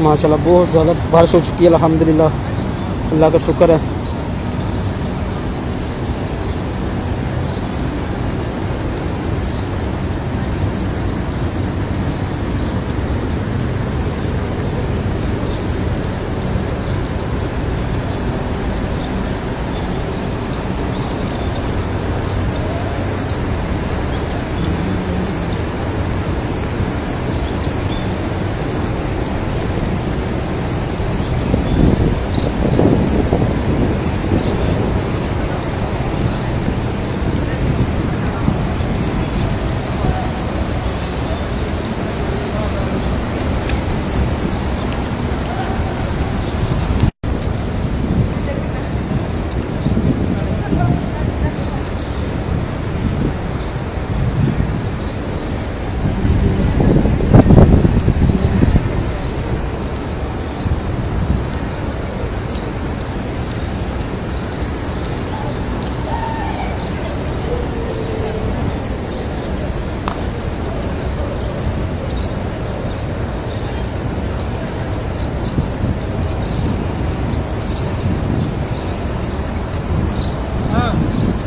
माशाल्लाह बहुत ज़्यादा बारिश हो चुकी है अलहमदिल्ला अल्लाह का शुक्र है।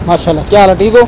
माशाल्लाह क्या हाल है ठीक हो?